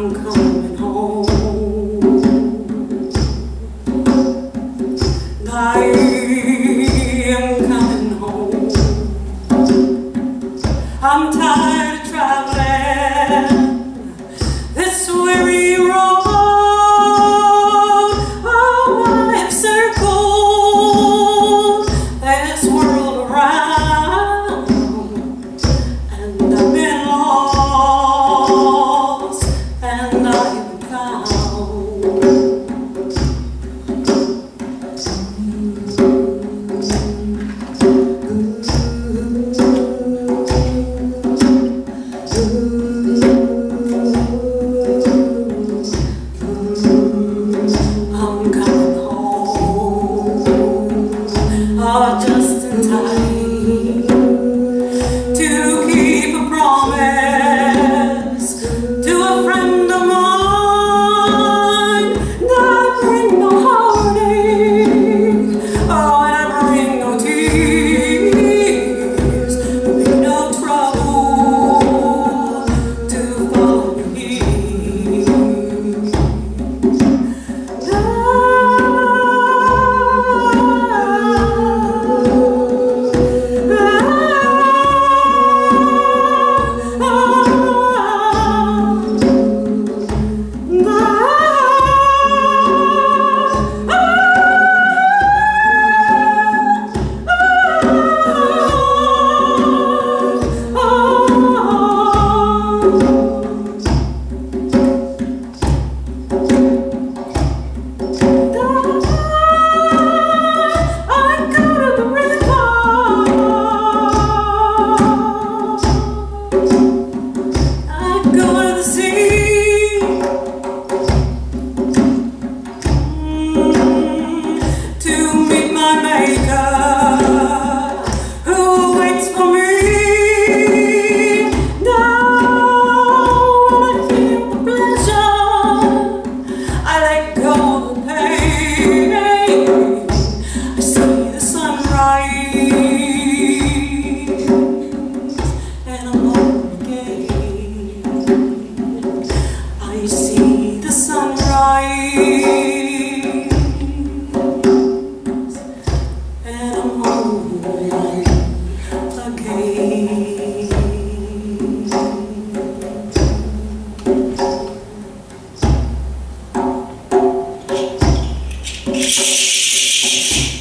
come, come. Thank you.